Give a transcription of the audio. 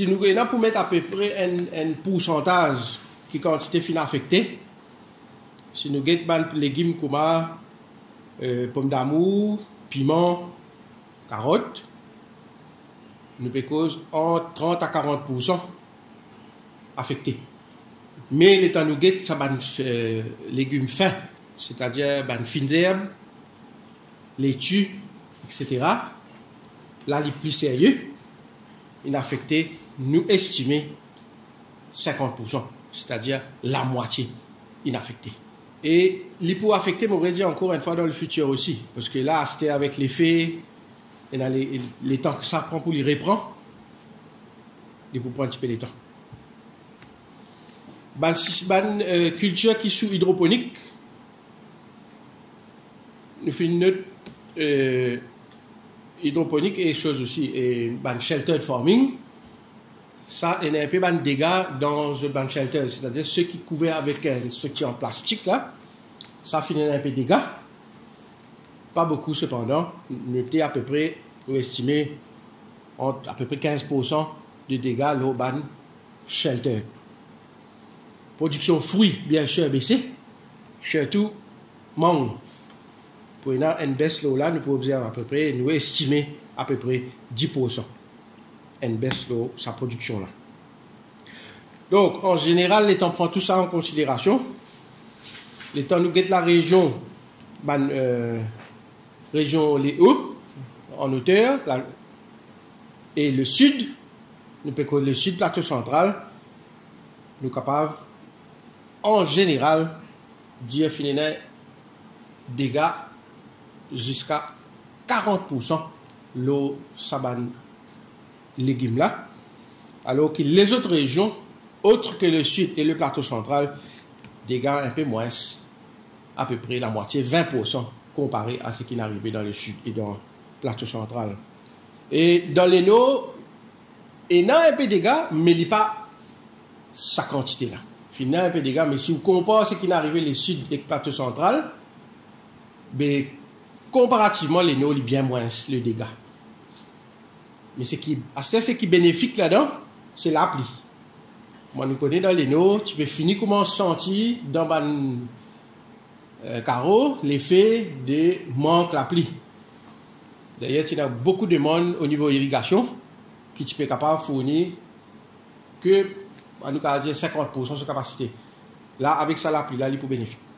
si nou gen nan pou met apepre en pousantaj ki kantite fin afekte, si nou gen ban legim kouma, e, pom damou, piman, karot, nou pe koz an 30 a 40% afekte. Me letan nou gen sa ban e, legum fin, se ta diye ban fin zeyem, letu, etc. La li pli serye, inaffectés, nous estimons 50%, c'est-à-dire la moitié inaffectés. Et l'hypoaffecté m'aurait dit encore une fois dans le futur aussi, parce que là, c'était avec l'effet, et les, les, temps que ça prend pour les reprendre, il faut prendre un petit peu de temps. Ban, ban euh, culture qui sous hydroponique, nous faisons une euh, hydroponique et chose aussi, et ban sheltered farming, ça, il y a un peu de dégâts dans le ban shelter, c'est-à-dire ceux qui couverts avec une structure en plastique, là, ça finit un peu de dégâts. Pas beaucoup cependant, mais à peu près, vous estimez, à peu près 15% de dégâts l'eau ban shelter. Production fruits, bien sûr, baissé, surtout mangue. Pour une baisse là, nous pouvons observer à peu près, nous estimer à peu près 10% une baisse sa production là. Donc, en général, l'État prend tout ça en considération. L'État nous guette la région, ben, région les hauts, en hauteur, et le sud, nous pouvons le sud plateau central, nous capables, en général, dire finalement dégâts jusqu'à 40% l'eau sabane légumes là, alors que les autres régions, autres que le sud et le plateau central, dégâts un peu moins, à peu près la moitié, 20% comparé à ce qui est arrivé dans le sud et dans le plateau central. Et dans les nots, il y a un peu de dégâts, mais il n'y a pas sa quantité là. Il y a un peu de dégâts, mais si vous comparez ce qui est arrivé le sud et le plateau central, ben, Komparativeman, le neo li bien mwens le dega. Men se ki, ase se ki benefik la dan, se la pli. Mwen nou konen dan le neo, ti pe fini kouman santi dan ban euh, karo, l'efe de mank la pli. D'ayer, ti nan beaucoup de moun o nivou irrigasyon, ki ti pe kapab founi ke, an nou ka adye 50% se kapasite. La, avek sa la pli, la li pou benefik.